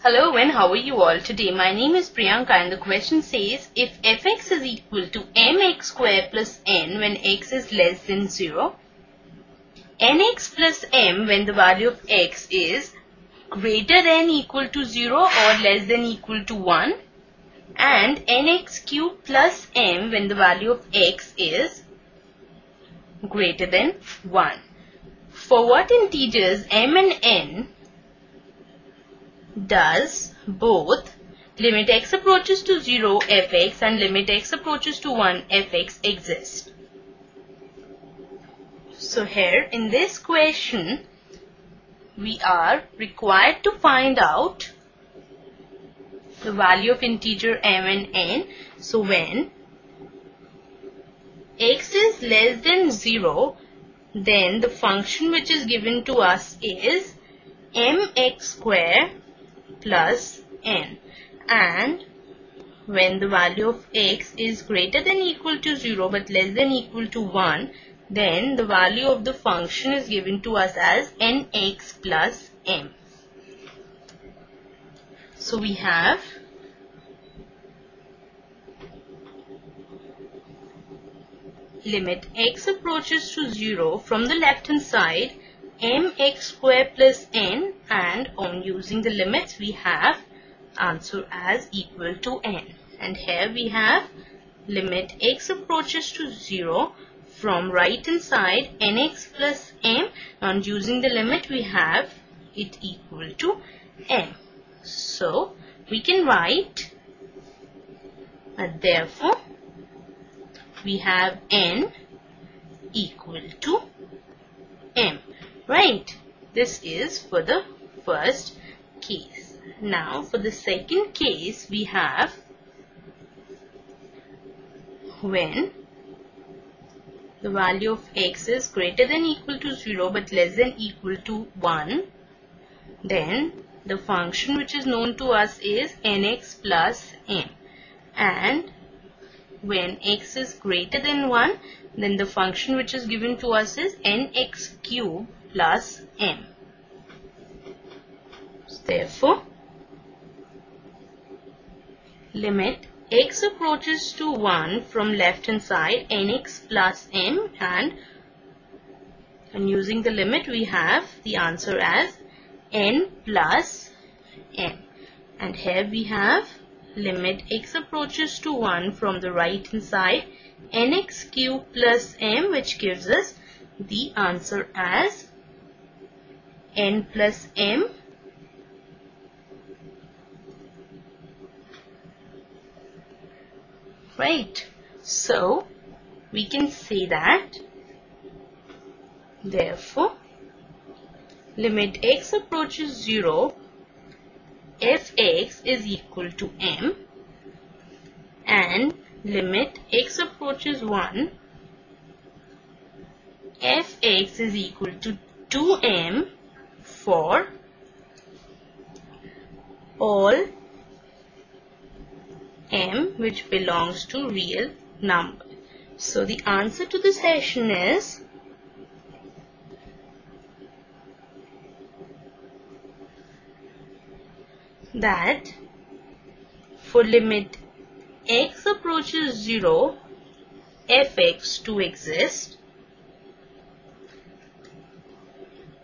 Hello and how are you all today? My name is Priyanka and the question says if fx is equal to mx square plus n when x is less than 0, nx plus m when the value of x is greater than equal to 0 or less than equal to 1 and nx cube plus m when the value of x is greater than 1. For what integers m and n does both limit x approaches to 0 fx and limit x approaches to 1 fx exist. So here in this question we are required to find out the value of integer m and n. So when x is less than 0 then the function which is given to us is mx square plus n and when the value of x is greater than equal to 0 but less than equal to 1 then the value of the function is given to us as nx plus m. So we have limit x approaches to 0 from the left hand side mx square plus n and on using the limits we have answer as equal to n. And here we have limit x approaches to 0 from right hand side nx plus m and using the limit we have it equal to m so we can write that therefore we have n equal to m right. This is for the first case. Now for the second case we have when the value of x is greater than equal to 0 but less than equal to 1 then the function which is known to us is nx plus m and when x is greater than 1 then the function which is given to us is nx cube plus m. Therefore, limit x approaches to 1 from left hand side nx plus m and and using the limit we have the answer as n plus m and here we have limit x approaches to 1 from the right hand side nx cube plus m which gives us the answer as n plus m. Right. So we can say that therefore limit x approaches 0 fx is equal to m and limit x approaches 1 fx is equal to 2m for all m which belongs to real number. So the answer to the session is that for limit x approaches 0 fx to exist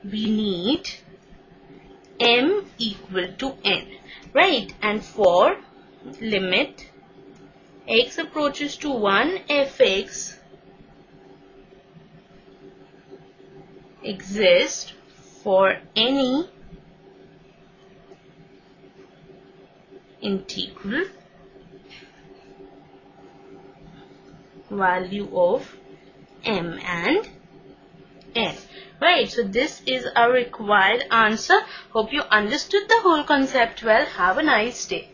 we need m equal to n. Right and for limit x approaches to 1 fx exist for any integral value of m and n Right, so this is our required answer. Hope you understood the whole concept well. Have a nice day.